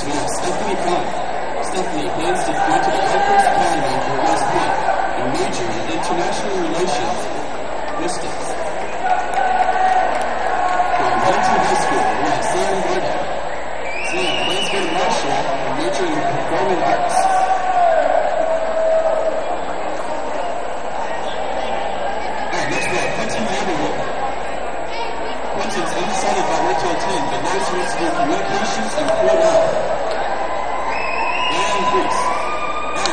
team stealthily Stephanie plans to go to the Emperor's Academy for West Point and major in international relations distance. From Benton High School we have Sam Varda. Sam, plans to be landscape Marshall and major in performing arts. Next we have Quentin Vanderwood. Quentin's undecided about where to attend, but knows he wants to do communications and core out.